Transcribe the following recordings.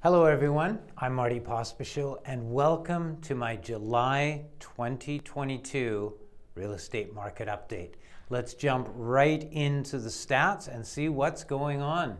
Hello, everyone. I'm Marty Pospischil, and welcome to my July 2022 real estate market update. Let's jump right into the stats and see what's going on.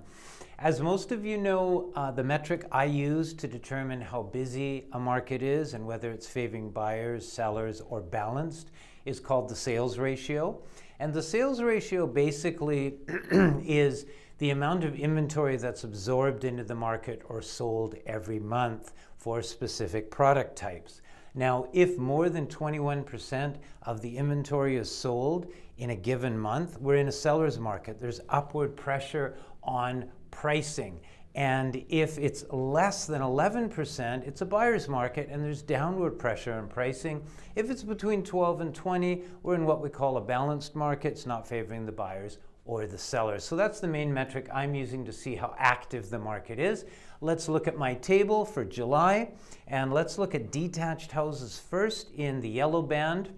As most of you know, uh, the metric I use to determine how busy a market is and whether it's favoring buyers, sellers, or balanced is called the sales ratio. And the sales ratio basically is the amount of inventory that's absorbed into the market or sold every month for specific product types. Now, if more than 21% of the inventory is sold in a given month, we're in a seller's market. There's upward pressure on pricing. And if it's less than 11%, it's a buyer's market and there's downward pressure on pricing. If it's between 12 and 20, we're in what we call a balanced market. It's not favoring the buyers or the sellers. So that's the main metric I'm using to see how active the market is. Let's look at my table for July and let's look at detached houses first in the yellow band.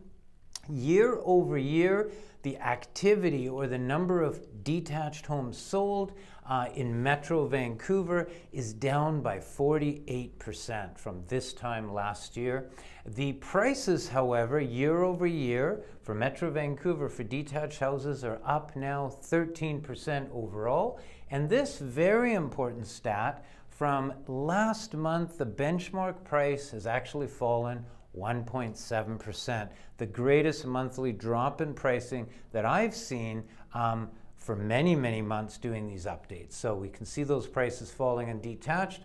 Year over year, the activity or the number of detached homes sold uh, in Metro Vancouver is down by 48% from this time last year. The prices, however, year over year for Metro Vancouver for detached houses are up now 13% overall. And this very important stat from last month, the benchmark price has actually fallen 1.7%, the greatest monthly drop in pricing that I've seen um, for many, many months doing these updates. So we can see those prices falling in detached.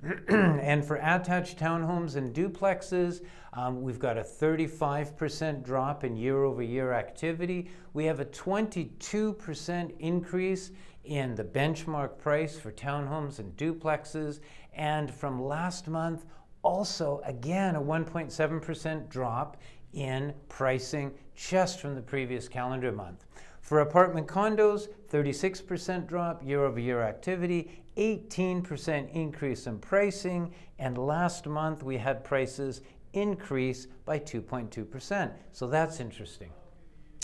and for attached townhomes and duplexes, um, we've got a 35% drop in year over year activity. We have a 22% increase in the benchmark price for townhomes and duplexes. And from last month, also, again, a 1.7% drop in pricing just from the previous calendar month. For apartment condos, 36% drop year over year activity, 18% increase in pricing, and last month we had prices increase by 2.2%. So that's interesting.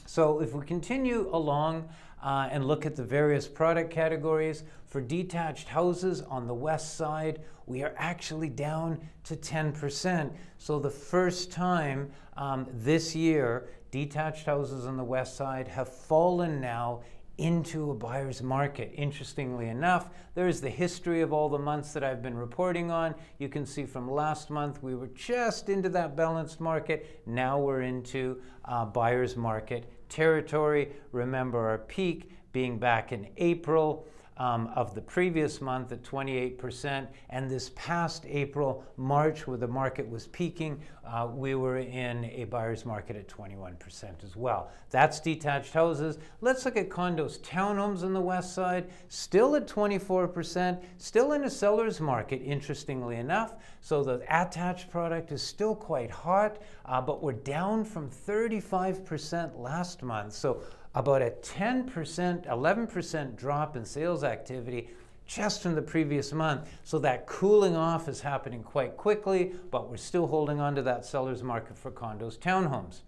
So if we continue along uh, and look at the various product categories, for detached houses on the west side, we are actually down to 10%. So the first time um, this year, detached houses on the west side have fallen now into a buyer's market. Interestingly enough, there's the history of all the months that I've been reporting on. You can see from last month we were just into that balanced market. Now we're into uh, buyer's market territory. Remember our peak being back in April um, of the previous month at 28%. And this past April, March, where the market was peaking, uh, we were in a buyer's market at 21% as well. That's detached houses. Let's look at condos. Townhomes on the west side, still at 24%, still in a seller's market, interestingly enough. So the attached product is still quite hot, uh, but we're down from 35% last month. So about a 10%, 11% drop in sales activity just from the previous month. So that cooling off is happening quite quickly, but we're still holding on to that seller's market for condos, townhomes.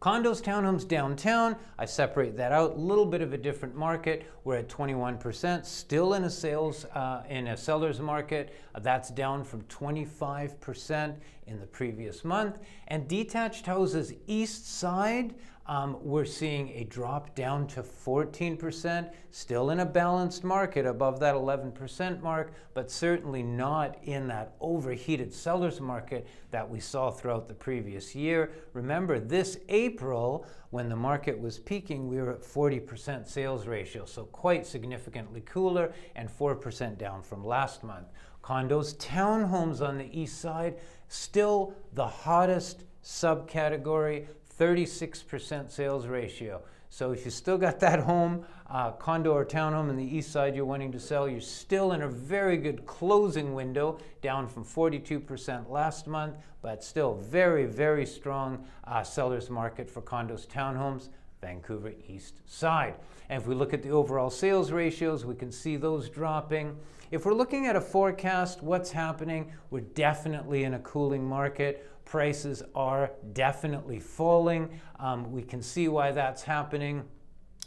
Condos, townhomes downtown, I separate that out. A little bit of a different market. We're at 21%, still in a sales, uh, in a seller's market. That's down from 25% in the previous month. And detached houses east side, um, we're seeing a drop down to 14%, still in a balanced market above that 11% mark, but certainly not in that overheated seller's market that we saw throughout the previous year. Remember, this April, when the market was peaking, we were at 40% sales ratio, so quite significantly cooler and 4% down from last month. Condos, townhomes on the east side, still the hottest subcategory, 36% sales ratio. So if you still got that home, uh, condo or townhome in the east side you're wanting to sell, you're still in a very good closing window, down from 42% last month, but still very, very strong uh, seller's market for condos, townhomes. Vancouver East Side. And if we look at the overall sales ratios, we can see those dropping. If we're looking at a forecast, what's happening? We're definitely in a cooling market prices are definitely falling. Um, we can see why that's happening.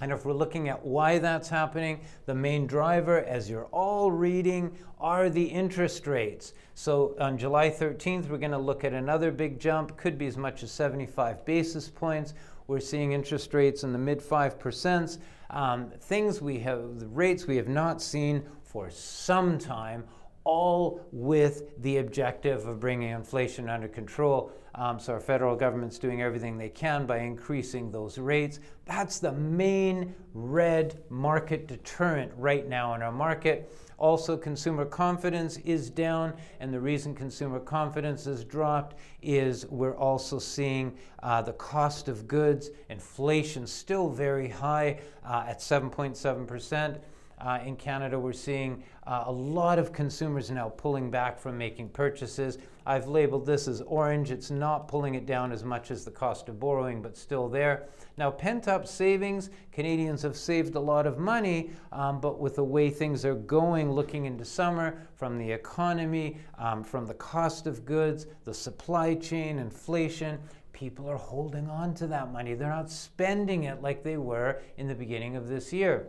And if we're looking at why that's happening, the main driver, as you're all reading, are the interest rates. So on July 13th, we're going to look at another big jump, could be as much as 75 basis points. We're seeing interest rates in the mid 5%. Um, things we have, the rates we have not seen for some time, all with the objective of bringing inflation under control. Um, so our federal government's doing everything they can by increasing those rates. That's the main red market deterrent right now in our market. Also, consumer confidence is down, and the reason consumer confidence has dropped is we're also seeing uh, the cost of goods, inflation still very high uh, at 7.7%. Uh, in Canada, we're seeing uh, a lot of consumers now pulling back from making purchases. I've labeled this as orange. It's not pulling it down as much as the cost of borrowing, but still there. Now, pent up savings, Canadians have saved a lot of money, um, but with the way things are going, looking into summer, from the economy, um, from the cost of goods, the supply chain, inflation, people are holding on to that money. They're not spending it like they were in the beginning of this year.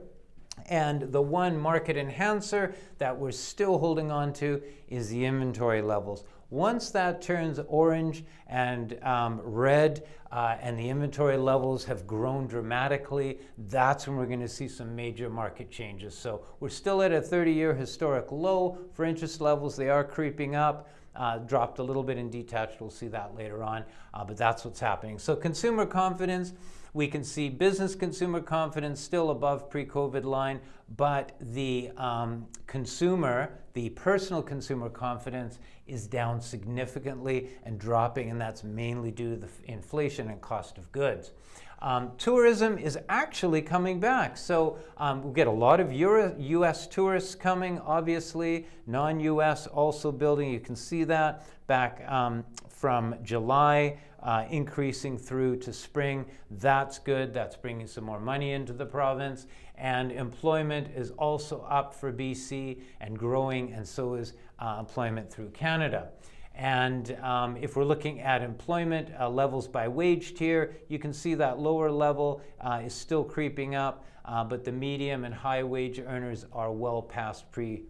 And the one market enhancer that we're still holding on to is the inventory levels. Once that turns orange and um, red uh, and the inventory levels have grown dramatically, that's when we're going to see some major market changes. So we're still at a 30 year historic low for interest levels. They are creeping up. Uh, dropped a little bit in detached. We'll see that later on, uh, but that's what's happening. So consumer confidence we can see business consumer confidence still above pre-COVID line, but the um, consumer, the personal consumer confidence is down significantly and dropping, and that's mainly due to the inflation and cost of goods. Um, tourism is actually coming back. So um, we get a lot of Euro US tourists coming, obviously, non US also building. You can see that back um, from July uh, increasing through to spring. That's good. That's bringing some more money into the province. And employment is also up for BC and growing, and so is uh, employment through Canada. And um, if we're looking at employment uh, levels by wage tier, you can see that lower level uh, is still creeping up, uh, but the medium and high wage earners are well past pre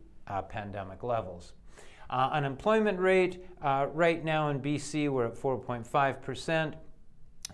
pandemic levels. Uh, unemployment rate uh, right now in BC, we're at 4.5%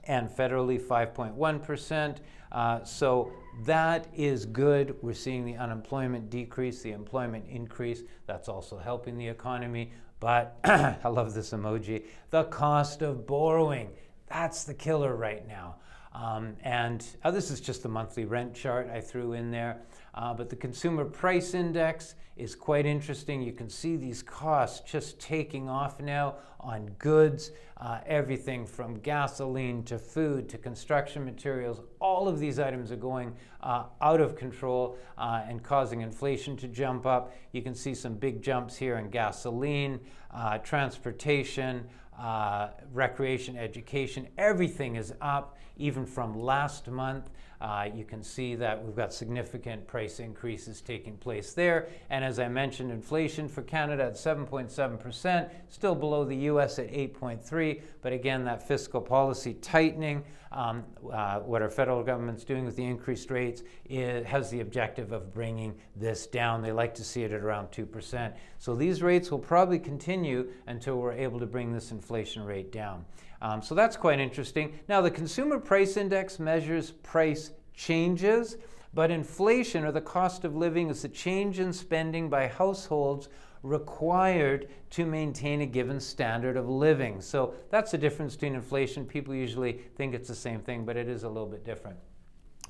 and federally 5.1%. Uh, so that is good. We're seeing the unemployment decrease, the employment increase. That's also helping the economy. But I love this emoji the cost of borrowing. That's the killer right now. Um, and uh, this is just the monthly rent chart I threw in there. Uh, but the consumer price index is quite interesting. You can see these costs just taking off now on goods, uh, everything from gasoline to food to construction materials. All of these items are going uh, out of control uh, and causing inflation to jump up. You can see some big jumps here in gasoline, uh, transportation, uh, recreation, education. Everything is up, even from last month. Uh, you can see that we've got significant price increases taking place there. And as I mentioned, inflation for Canada at 7.7%, still below the US at 8.3. But again, that fiscal policy tightening, um, uh, what our federal government's doing with the increased rates, has the objective of bringing this down. They like to see it at around 2%. So these rates will probably continue until we're able to bring this inflation rate down. Um, so that's quite interesting. Now, the Consumer Price Index measures price changes, but inflation or the cost of living is the change in spending by households required to maintain a given standard of living. So that's the difference between inflation. People usually think it's the same thing, but it is a little bit different.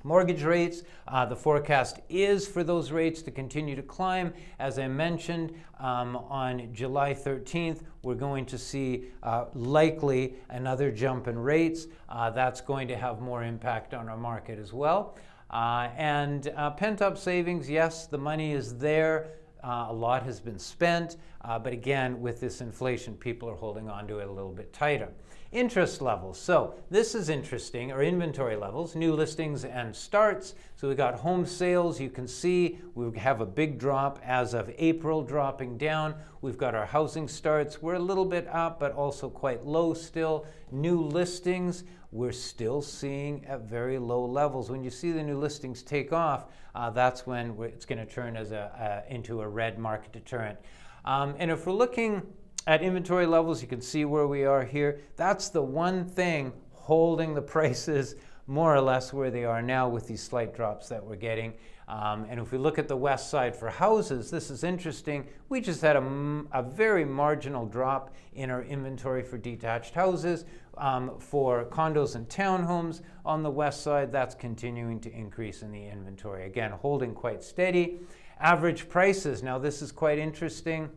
Mortgage rates, uh, the forecast is for those rates to continue to climb. As I mentioned, um, on July 13th, we're going to see uh, likely another jump in rates. Uh, that's going to have more impact on our market as well. Uh, and uh, pent up savings, yes, the money is there. Uh, a lot has been spent, uh, but again, with this inflation, people are holding on to it a little bit tighter. Interest levels. So this is interesting, or inventory levels, new listings and starts. So we got home sales. You can see we have a big drop as of April dropping down. We've got our housing starts. We're a little bit up, but also quite low still. New listings we're still seeing at very low levels. When you see the new listings take off, uh, that's when it's going to turn as a, uh, into a red market deterrent. Um, and if we're looking at inventory levels, you can see where we are here. That's the one thing holding the prices more or less where they are now with these slight drops that we're getting. Um, and if we look at the west side for houses, this is interesting. We just had a, a very marginal drop in our inventory for detached houses. Um, for condos and townhomes on the west side, that's continuing to increase in the inventory. Again, holding quite steady. Average prices, now this is quite interesting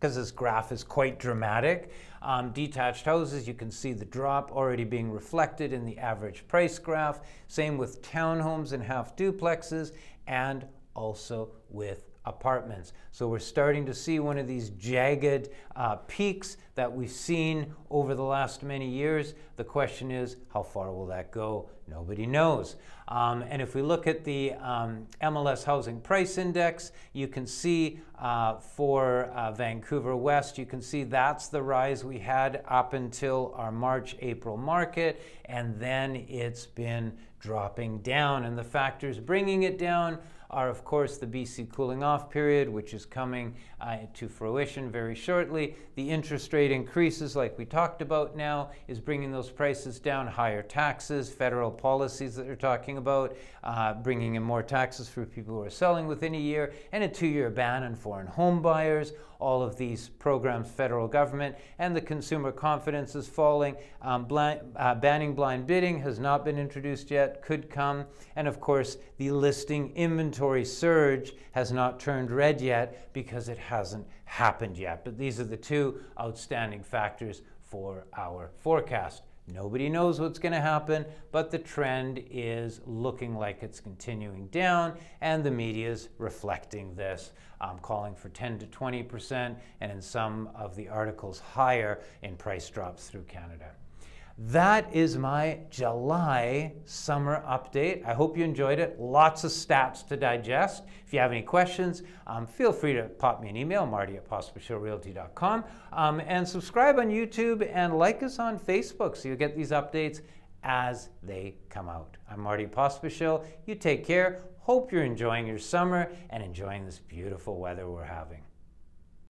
because this graph is quite dramatic. Um, detached houses, you can see the drop already being reflected in the average price graph. Same with townhomes and half duplexes and also with apartments. So we're starting to see one of these jagged uh, peaks that we've seen over the last many years. The question is, how far will that go? Nobody knows. Um, and if we look at the um, MLS Housing Price Index, you can see uh, for uh, Vancouver West, you can see that's the rise we had up until our March April market, and then it's been dropping down. And the factors bringing it down are, of course, the BC cooling off period, which is coming uh, to fruition very shortly. The interest rate increases, like we talked about now, is bringing those prices down. Higher taxes, federal policies that they're talking about, uh, bringing in more taxes for people who are selling within a year, and a two year ban on foreign home buyers all of these programs, federal government, and the consumer confidence is falling. Um, blind, uh, banning blind bidding has not been introduced yet, could come. And of course, the listing inventory surge has not turned red yet because it hasn't happened yet. But these are the two outstanding factors for our forecast. Nobody knows what's going to happen, but the trend is looking like it's continuing down, and the media is reflecting this, um, calling for 10 to 20 percent, and in some of the articles, higher in price drops through Canada. That is my July summer update. I hope you enjoyed it. Lots of stats to digest. If you have any questions, um, feel free to pop me an email, marty at pospischilrealty.com, um, and subscribe on YouTube and like us on Facebook so you get these updates as they come out. I'm Marty Pospischil. You take care. Hope you're enjoying your summer and enjoying this beautiful weather we're having.